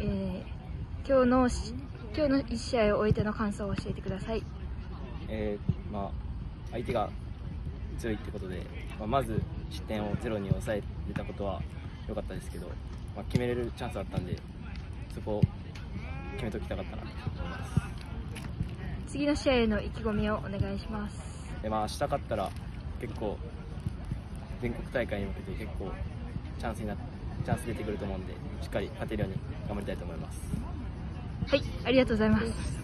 えー、今日の今日の1試合を終えての感想を教えてください。えー、まあ、相手が強いってことで、まあ、まず失点をゼロに抑えれたことは良かったですけど、まあ、決めれるチャンスあったんでそこを決めときたかったなと思います次の試合への意気込みをお願いしますで、まあ、明日勝ったら結構全国大会に向けて結構チャンスになチャンス出てくると思うんでしっかり勝てるように頑張りたいと思います。はいありがとうございます。